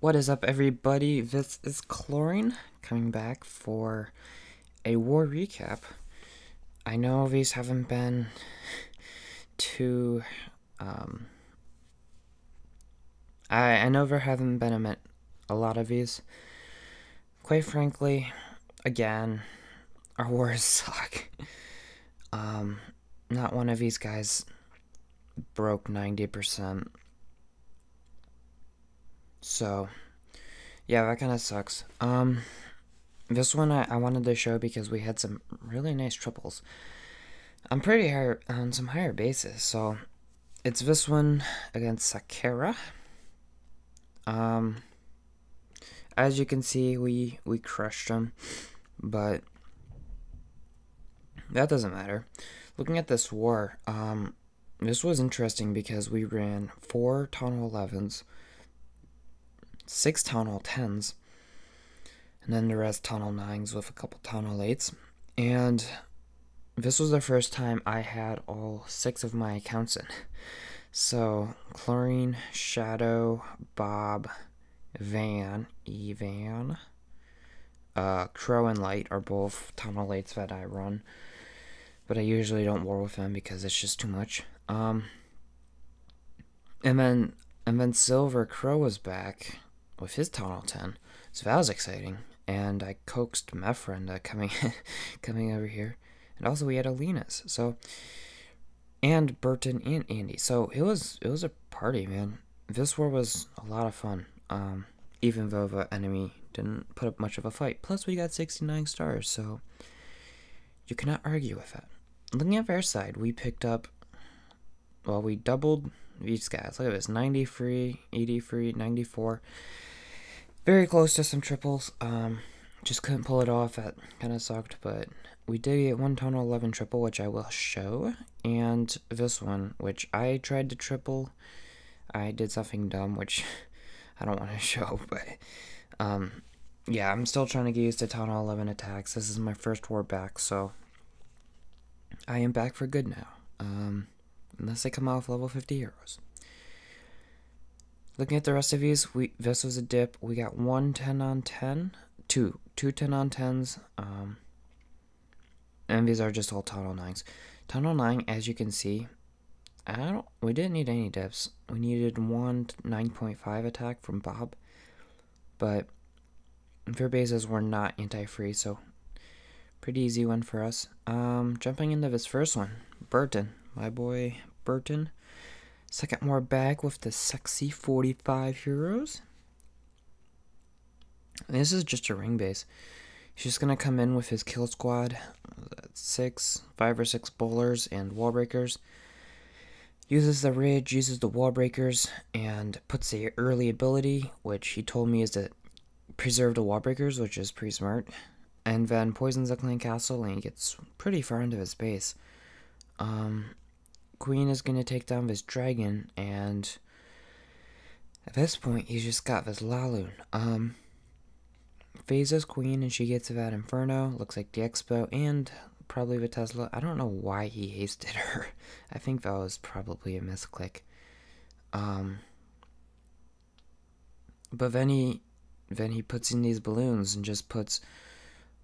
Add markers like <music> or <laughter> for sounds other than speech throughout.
What is up, everybody? This is Chlorine coming back for a war recap. I know these haven't been too. Um, I I know there haven't been a, a lot of these. Quite frankly, again, our <laughs> wars suck. Um, not one of these guys broke ninety percent so, yeah, that kind of sucks. Um, this one I, I wanted to show because we had some really nice triples. I'm pretty higher on some higher bases, so it's this one against Sakera. Um, as you can see, we we crushed them, but that doesn't matter. Looking at this war, um, this was interesting because we ran four Town Hall 11s, six Town Hall 10s, and then the rest Town Hall 9s with a couple Town Hall 8s. And this was the first time I had all six of my accounts in. So, Chlorine, Shadow, Bob, Van, Evan, uh, Crow, and Light are both Town Hall 8s that I run. But I usually don't war with them because it's just too much. Um, and then and then Silver Crow was back, with his Town Hall 10. So that was exciting. And I coaxed my friend coming <laughs> coming over here. And also we had Alina's. So and Burton and Andy. So it was it was a party, man. This war was a lot of fun. Um, even though the enemy didn't put up much of a fight. Plus we got 69 stars, so you cannot argue with that. Looking at their side, we picked up well, we doubled these guys. Look at this 93, 83, 94 very close to some triples. Um, just couldn't pull it off. That kind of sucked, but we did get one Town Hall 11 triple, which I will show, and this one, which I tried to triple. I did something dumb, which <laughs> I don't want to <laughs> show, but um, yeah, I'm still trying to get used to Town Hall 11 attacks. This is my first war back, so I am back for good now. Um, unless I come out with level 50 heroes. Looking at the rest of these, we this was a dip. We got one 10 on 10, two, two 10 on 10s, um, and these are just all Town Hall 9s. Town Hall 9, as you can see, I don't, we didn't need any dips. We needed one 9.5 attack from Bob, but their bases were not anti-free, so pretty easy one for us. Um, jumping into this first one, Burton, my boy Burton. Second more bag with the sexy 45 euros. this is just a ring base. He's just gonna come in with his kill squad, six, five or six bowlers and wall breakers. Uses the ridge, uses the wall breakers, and puts the early ability, which he told me is to preserve the wall breakers, which is pretty smart. And then poisons the clan castle and he gets pretty far into his base. Um, Queen is going to take down this dragon, and at this point, he's just got this Laloon. Um, Phases Queen, and she gets that Inferno. Looks like the Expo, and probably the Tesla. I don't know why he hasted <laughs> her. I think that was probably a misclick. Um, but then he, then he puts in these balloons and just puts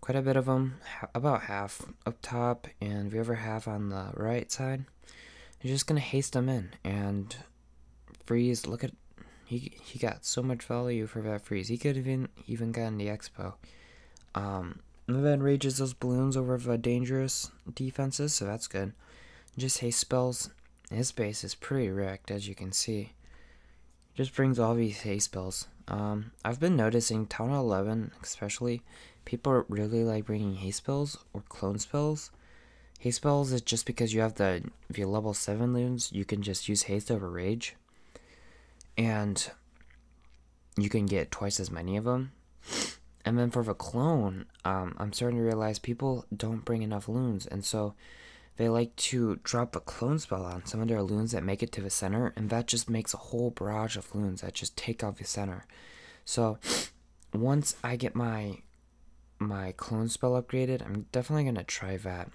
quite a bit of them, about half up top, and the other half on the right side. You're just gonna haste him in and freeze. Look at he he got so much value for that freeze. He could have even even gotten the expo. Um, and then rages those balloons over the dangerous defenses, so that's good. Just haste spells. His base is pretty wrecked, as you can see. Just brings all these haste spells. Um, I've been noticing Town 11, especially, people really like bringing haste spells or clone spells Haste spells is just because you have the if you level seven loons, you can just use haste over rage, and you can get twice as many of them. And then for the clone, um, I'm starting to realize people don't bring enough loons, and so they like to drop a clone spell on some of their loons that make it to the center, and that just makes a whole barrage of loons that just take out the center. So once I get my my clone spell upgraded, I'm definitely gonna try that.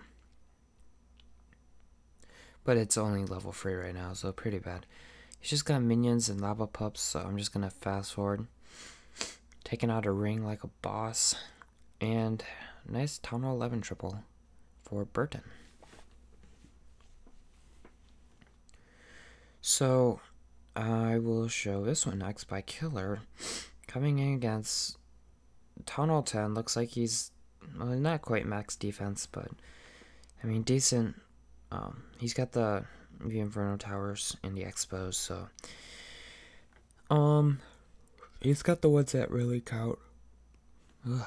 But it's only level 3 right now, so pretty bad. He's just got minions and lava pups, so I'm just gonna fast forward. taking out a ring like a boss, and nice Town Hall 11 triple for Burton. So, I will show this one next by Killer. Coming in against Town Hall 10, looks like he's well, not quite max defense, but I mean, decent. Um, he's got the the Inferno Towers and the Expos, so. Um, he's got the ones that really count. Ugh.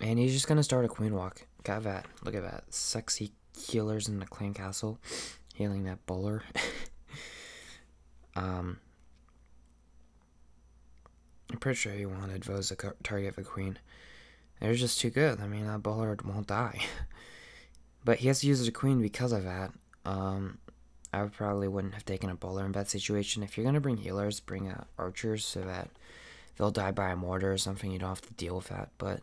And he's just gonna start a Queen Walk. Got that. Look at that. Sexy healers in the Clan Castle. Healing that bowler. <laughs> um, I'm pretty sure he wanted Vose to target the Queen. They're just too good. I mean, that bowler won't die. <laughs> but he has to use the Queen because of that. Um, I probably wouldn't have taken a bowler in that situation. If you're gonna bring healers, bring uh, archers so that they'll die by a mortar or something. You don't have to deal with that. But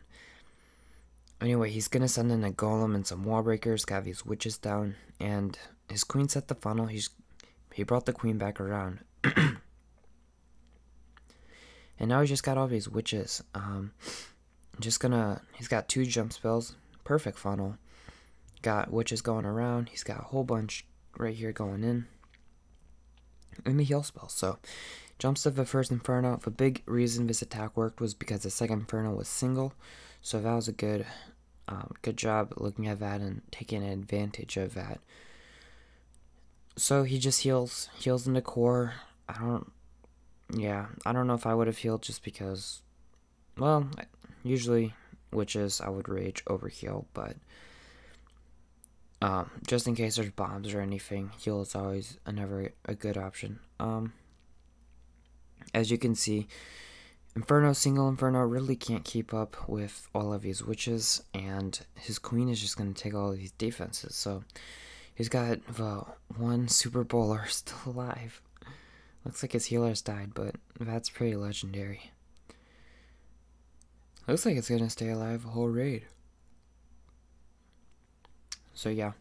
anyway, he's gonna send in a golem and some wall breakers, got these witches down, and his queen set the funnel. He's he brought the queen back around. <clears throat> and now he's just got all these witches. Um, just gonna he's got two jump spells, perfect funnel got witches going around. He's got a whole bunch right here going in. And the heal spell. So, jumps to the first Inferno. The big reason this attack worked was because the second Inferno was single. So that was a good, um, good job looking at that and taking advantage of that. So he just heals, heals in the core. I don't, yeah, I don't know if I would have healed just because, well, usually witches I would rage over heal, but um, just in case there's bombs or anything, heal is always a never a good option. Um, as you can see, Inferno, single Inferno really can't keep up with all of these witches, and his queen is just going to take all of these defenses. So he's got the one super bowler <laughs> still alive. Looks like his healers died, but that's pretty legendary. Looks like it's going to stay alive a whole raid. So yeah,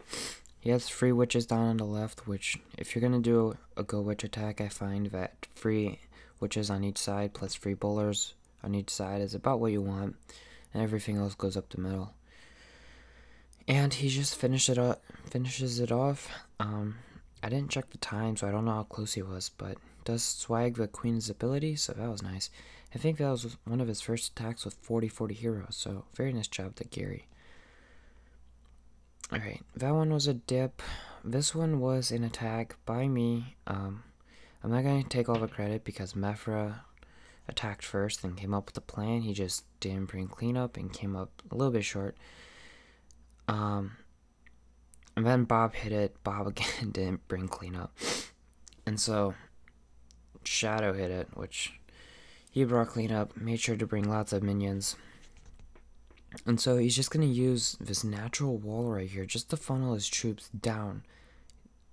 he has free witches down on the left, which if you're gonna do a go witch attack, I find that free witches on each side plus free bowlers on each side is about what you want, and everything else goes up the middle. And he just finished it up, finishes it off. Um, I didn't check the time, so I don't know how close he was, but does swag the queen's ability, so that was nice. I think that was one of his first attacks with 40-40 heroes, so very nice job to Gary. Alright, that one was a dip. This one was an attack by me. Um, I'm not going to take all the credit because Mefra attacked first and came up with the plan. He just didn't bring cleanup and came up a little bit short. Um, and then Bob hit it. Bob <laughs> again didn't bring cleanup. And so Shadow hit it, which he brought cleanup, made sure to bring lots of minions. And so he's just going to use this natural wall right here just to funnel his troops down.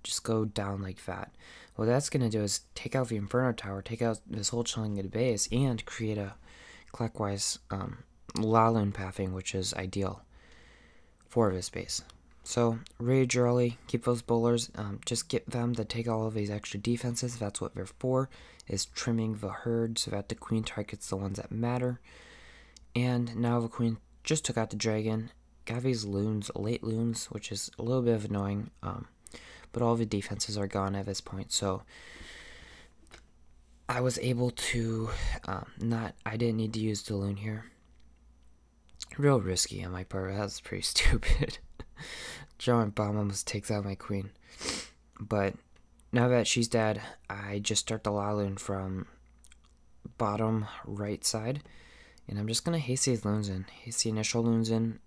Just go down like that. What that's going to do is take out the Inferno Tower, take out this whole Chillingham base, and create a clockwise um, Laloon pathing, which is ideal for this base. So, rage early, keep those bowlers, um, just get them to take all of these extra defenses. That's what they're for, is trimming the herd so that the queen targets the ones that matter. And now the queen just took out the dragon. These loons, late loons, which is a little bit of annoying. Um, but all the defenses are gone at this point, so I was able to um, not. I didn't need to use the loon here. Real risky on my part. That's pretty <laughs> stupid. Giant bomb almost takes out my queen. But now that she's dead, I just start the Laloon from bottom right side. And I'm just going to haste these loons in. Haste the initial loons in.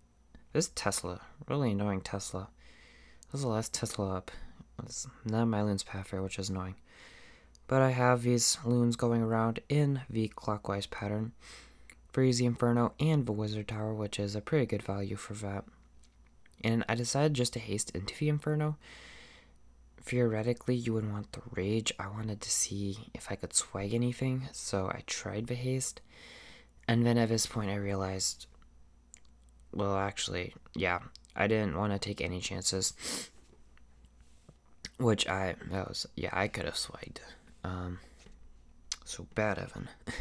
This Tesla. Really annoying Tesla. This is the last Tesla up. It's not my loon's pathway, which is annoying. But I have these loons going around in the clockwise pattern. The Inferno and the Wizard Tower, which is a pretty good value for that. And I decided just to haste into the Inferno. Theoretically, you would want the Rage. I wanted to see if I could swag anything, so I tried the haste. And then at this point, I realized, well, actually, yeah, I didn't want to take any chances. Which I, that was, yeah, I could have swagged. Um, so bad, Evan. <laughs>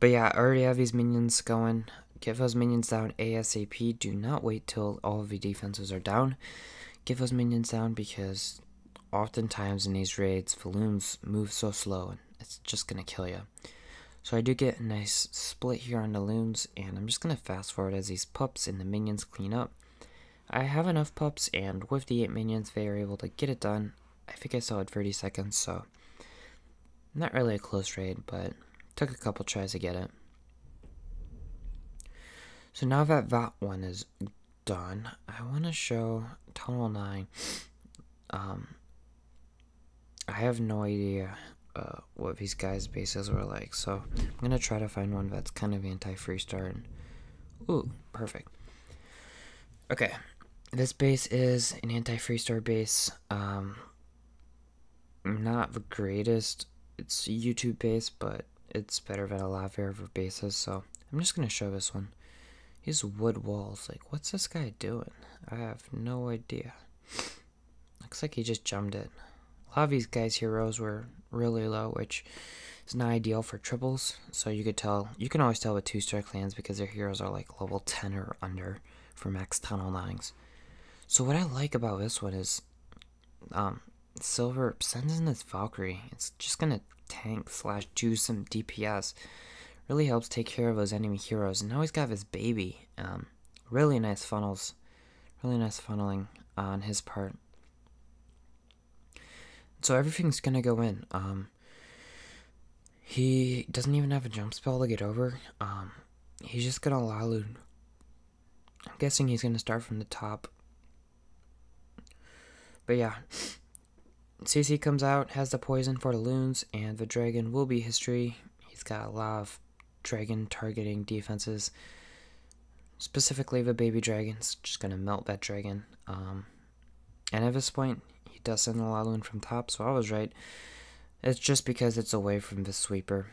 But yeah, I already have these minions going. Get those minions down ASAP. Do not wait till all of the defenses are down. Get those minions down because oftentimes in these raids, balloons move so slow and it's just going to kill you. So I do get a nice split here on the loons, and I'm just going to fast forward as these pups and the minions clean up. I have enough pups, and with the 8 minions, they are able to get it done. I think I saw it 30 seconds, so not really a close raid, but took a couple tries to get it. So now that that one is done, I want to show Town Hall 9. Um, I have no idea uh, what these guys' bases were like, so I'm to try to find one that's kind of anti-freestart. Ooh, perfect. Okay, this base is an anti-freestart base. Um, not the greatest. It's YouTube base, but it's better than a lot of other bases, so I'm just to show this one. These wood walls, like, what's this guy doing? I have no idea. Looks like he just jumped it. Lot of these guys' heroes were really low, which is not ideal for triples. So you could tell, you can always tell with two-star clans because their heroes are like level 10 or under for max Town Hall nines. So what I like about this one is, um, Silver sends in this Valkyrie. It's just gonna tank slash do some DPS really helps take care of those enemy heroes. And now he's got this baby. Um, really nice funnels. Really nice funneling on his part. So everything's gonna go in. Um, he doesn't even have a jump spell to get over. Um, he's just gonna Lalu. I'm guessing he's gonna start from the top. But yeah. CC comes out, has the poison for the loons, and the dragon will be history. He's got a lot of dragon targeting defenses. Specifically, the baby dragon's just gonna melt that dragon. Um, and at this point, the Laloon from top, so I was right. It's just because it's away from the sweeper.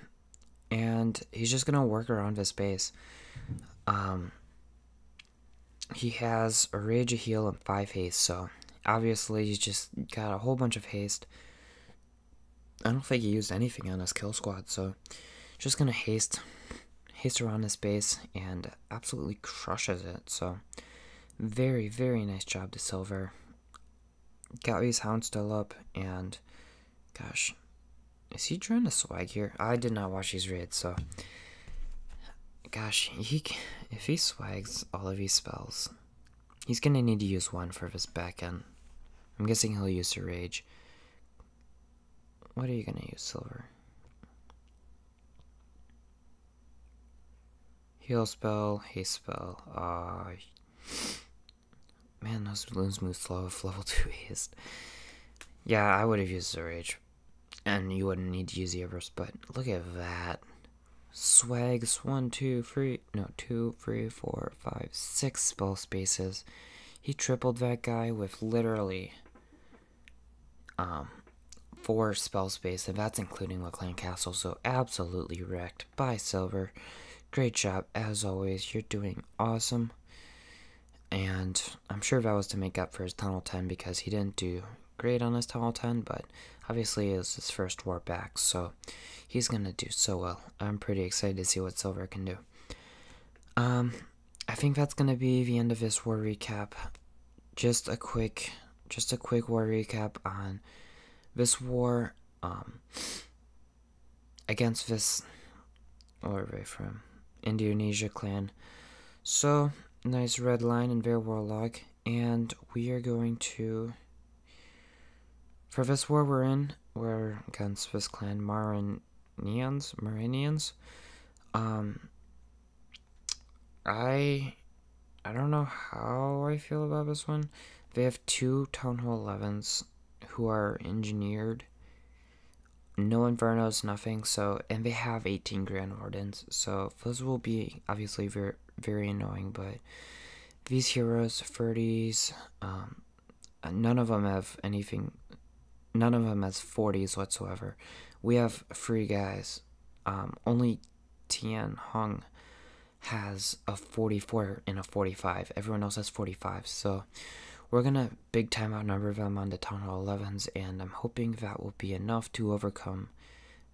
And he's just gonna work around this base. Um, he has a rage, a heal, and five haste, so obviously he's just got a whole bunch of haste. I don't think he used anything on his kill squad, so just gonna haste haste around this base and absolutely crushes it. So, very, very nice job to Silver. His Hound still up, and gosh, is he trying to swag here? I did not watch these raids, so gosh, he if he swags all of his spells, he's gonna need to use one for his back end. I'm guessing he'll use the rage. What are you gonna use, Silver? Heal spell, haste spell. Uh, man, those balloons move slow <laughs> with level 2 haste. Yeah, I would have used the rage. And you wouldn't need to use the Everest, but look at that. Swags, one, two, three, no, two, three, four, five, six spell spaces. He tripled that guy with literally um, four spell space, and that's including clan castle, so absolutely wrecked by Silver. Great job, as always. You're doing awesome. And I'm sure that was to make up for his Town Hall 10 because he didn't do great on his Town Hall 10, but obviously it was his first war back, so he's going to do so well. I'm pretty excited to see what Silver can do. Um, I think that's going to be the end of this war recap. Just a quick, just a quick war recap on this war, um, against this, or right from Indonesia clan. So, nice red line in their war log. And we are going to... For this war we're in, we're against this clan, Marinians, Marinians. Um, I, I don't know how I feel about this one. They have two Town Hall 11s who are engineered no infernos, nothing. So, and they have 18 Grand Wardens, so those will be obviously very, annoying. But these heroes, 30s, um, none of them have anything. None of them has 40s whatsoever. We have three guys. Um, only Tian Hung has a 44 and a 45. Everyone else has 45. So we're gonna big time outnumber them on the Town Hall 11s, and I'm hoping that will be enough to overcome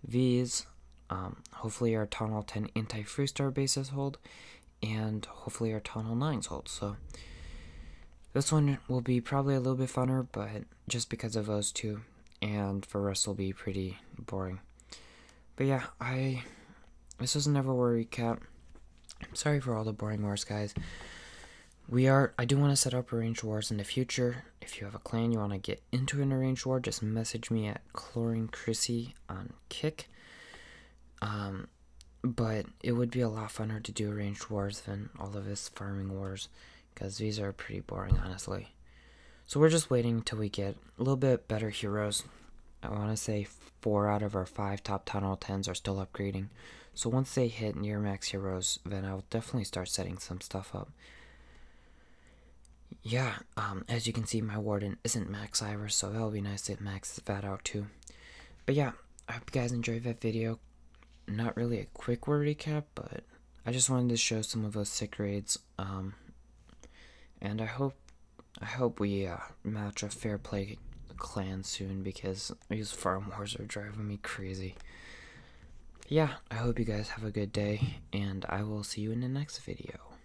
these Um, hopefully our Hall 10 anti-freestar bases hold, and hopefully our Town Hall 9s hold. So this one will be probably a little bit funner, but just because of those two, and for us will be pretty boring. But yeah, I this was never a recap. I'm sorry for all the boring wars, guys. We are. I do want to set up arranged wars in the future. If you have a clan you want to get into an arranged war, just message me at Chlorine Chrissy on Kik. Um, but it would be a lot funner to do arranged wars than all of this farming wars, because these are pretty boring, honestly. So we're just waiting until we get a little bit better heroes. I want to say four out of our five top Town Hall 10s are still upgrading. So once they hit near max heroes, then I'll definitely start setting some stuff up. Yeah, um, as you can see, my warden isn't max Iris, so that'll be nice to max that out too. But yeah, I hope you guys enjoyed that video. Not really a quick word recap, but I just wanted to show some of those sick raids. Um, and I hope, I hope we uh, match a fair play clan soon because these farm wars are driving me crazy. Yeah, I hope you guys have a good day, and I will see you in the next video.